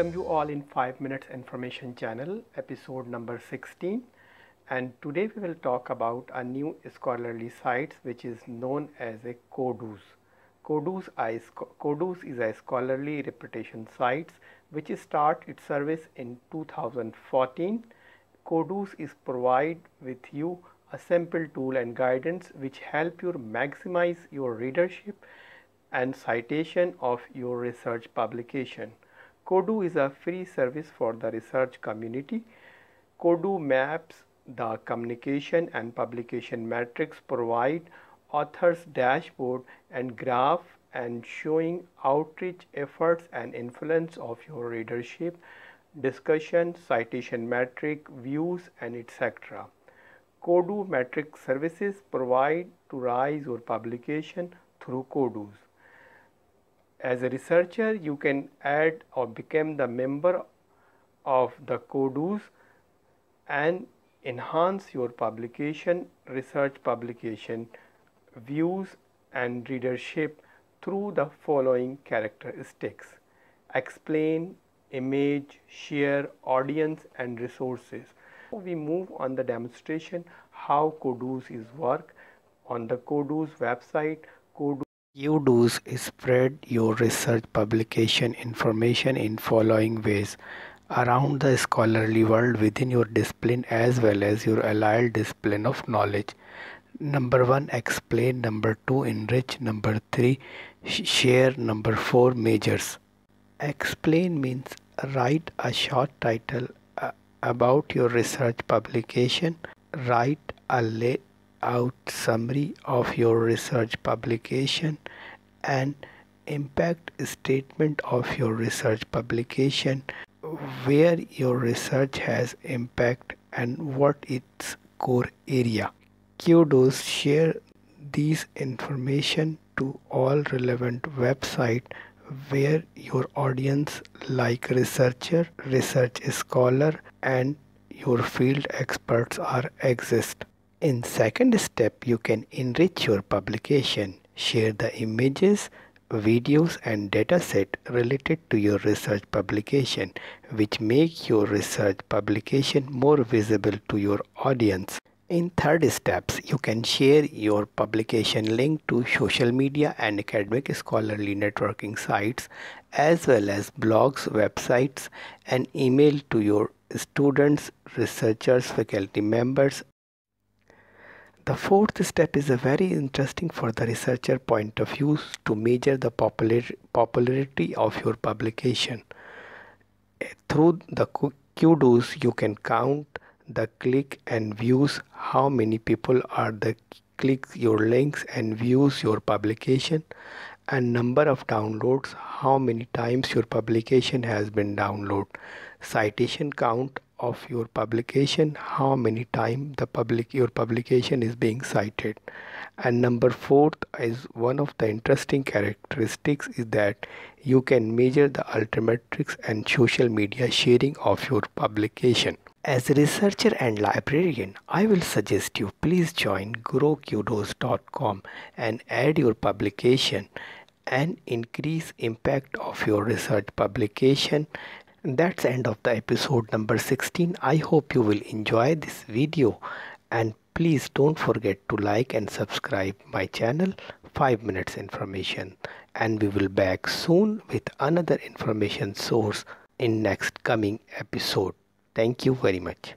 all in 5 minutes information channel episode number 16 and today we will talk about a new scholarly site which is known as a Kudos. Kudos is, Kudos is a scholarly reputation site which start its service in 2014. Kudos is provide with you a simple tool and guidance which help you maximize your readership and citation of your research publication. Codu is a free service for the research community. Codu maps the communication and publication metrics provide authors dashboard and graph and showing outreach efforts and influence of your readership, discussion, citation metric, views and etc. Codu metric services provide to rise your publication through Kudos as a researcher you can add or become the member of the Kudos and enhance your publication research publication views and readership through the following characteristics. Explain image share audience and resources. We move on the demonstration how Kudos is work on the Kudos website Codu Kudos spread your research publication information in following ways around the scholarly world within your discipline as well as your allied discipline of knowledge. Number 1 explain, number 2 enrich, number 3 share, number 4 measures. Explain means write a short title uh, about your research publication, write a out summary of your research publication and impact statement of your research publication where your research has impact and what its core area. Kudos share these information to all relevant website where your audience like researcher, research scholar and your field experts are exist. In second step, you can enrich your publication. Share the images, videos and dataset related to your research publication which make your research publication more visible to your audience. In third steps, you can share your publication link to social media and academic scholarly networking sites as well as blogs, websites and email to your students, researchers, faculty members the fourth step is a very interesting for the researcher point of view to measure the popular, popularity of your publication. Through the Kudos, you can count the click and views, how many people are the clicks your links and views your publication and number of downloads, how many times your publication has been downloaded, citation count of your publication how many time the public your publication is being cited. And number fourth is one of the interesting characteristics is that you can measure the altmetrics and social media sharing of your publication. As a researcher and librarian, I will suggest you please join growkudos.com and add your publication and increase impact of your research publication that's end of the episode number 16 i hope you will enjoy this video. And please don't forget to like and subscribe my channel 5 minutes information. And we will back soon with another information source in next coming episode. Thank you very much